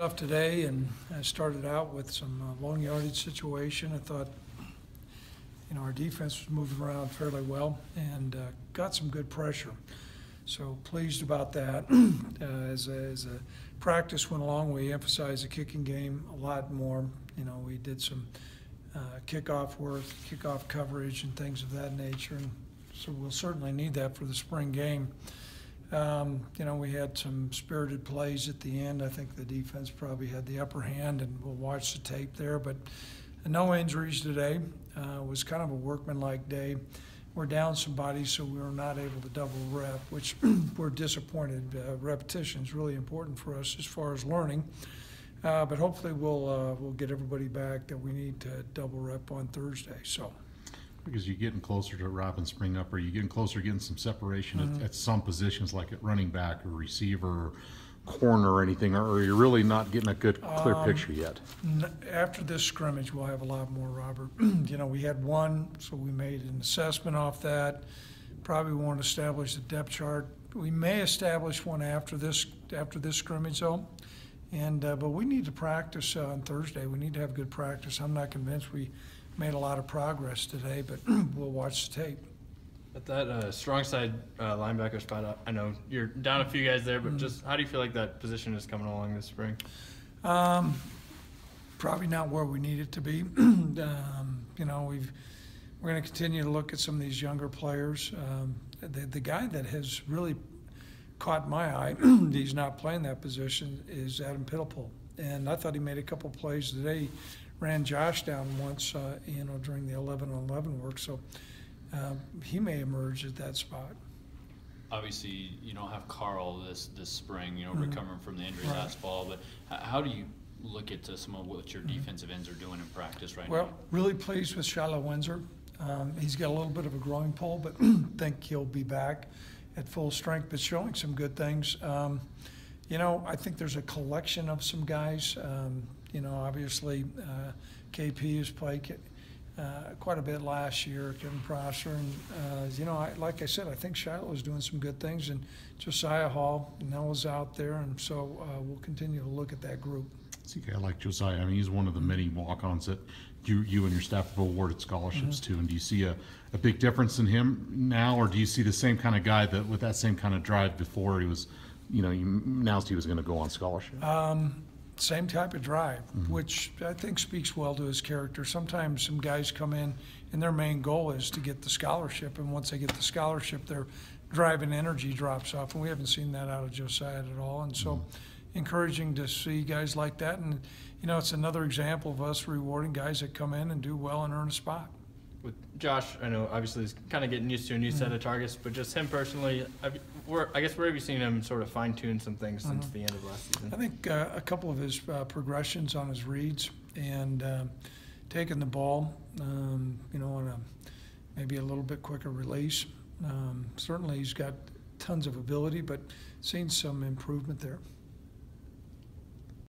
Stuff today, and I started out with some uh, long yardage situation. I thought, you know, our defense was moving around fairly well and uh, got some good pressure. So pleased about that. Uh, As, a- as a practice went along, we emphasized the kicking game a lot more. You know, we did some uh, kickoff work, kickoff coverage and things of that nature. And so we'll certainly need that for the spring game. Um, you know, we had some spirited plays at the end. I think the defense probably had the upper hand, and we'll watch the tape there. But no injuries today. Uh, was kind of a workmanlike day. We're down some bodies, so we were not able to double rep, which we're disappointed. Uh, repetition is really important for us as far as learning. Uh, but hopefully, we'll uh, we'll get everybody back that we need to double rep on Thursday. So. Because you're getting closer to wrapping spring up, or you're getting closer to getting some separation at, mm-hmm. at some positions, like at running back or receiver, or corner or anything, or you're really not getting a good, clear um, picture yet? N- After this scrimmage, we'll have a lot more, Robert. You know, we had one, so we made an assessment off that. Probably won't establish the depth chart. We may establish one after this, after this scrimmage though. And, uh, but we need to practice uh, on Thursday. We need to have good practice. I'm not convinced we made a lot of progress today, but we'll watch the tape. At that uh, strong side uh, linebacker spot, uh, I know you're down a few guys there, but just how do you feel like that position is coming along this spring? Um, probably not where we need it to be. um, you know, we've we're going to continue to look at some of these younger players. Um, the the guy that has really caught my eye, he's not playing that position, is Adam Piddlepole. And I thought he made a couple plays today. Ran Josh down once, uh, you know, during the 11 on 11 work. So um, he may emerge at that spot. obviously you don't have Carl this this spring, you know, Mhm. recovering from the injury Right. last fall. But how do you look at uh, some of what your defensive ends are doing in practice right Mm-hmm. Well, now? really pleased with Shiloh Windsor. Um, he's got a little bit of a growing pole, but think he'll be back at full strength, but showing some good things. Um, you know, I think there's a collection of some guys. Um, you know, obviously, uh, KP has played uh, quite a bit last year, Kevin Prosser. And, uh, you know, I, like I said, I think Shiloh is doing some good things, and Josiah Hall, Noah's out there, and so uh, we'll continue to look at that group. See, a guy like Josiah, I mean, he's one of the many walk-ons that you, you and your staff have awarded scholarships mm-hmm. to. And do you see a, a big difference in him now, or do you see the same kind of guy that, with that same kind of drive before he was, you know, you announced he was gonna go on scholarship? Um, same type of drive, mm-hmm. which I think speaks well to his character. Sometimes some guys come in and their main goal is to get the scholarship, and once they get the scholarship, their drive and energy drops off, and we haven't seen that out of Josiah at all. And so, mm-hmm. Encouraging to see guys like that, and you know, it's another example of us rewarding guys that come in and do well and earn a spot. With Josh, I know obviously he's kind of getting used to a new set of targets, but just him personally, I guess where have you seen him sort of fine tune some things since the end of last season? I think uh, a couple of his uh, progressions on his reads and um, taking the ball, um, you know, on a maybe a little bit quicker release. Um, certainly, he's got tons of ability, but seen some improvement there.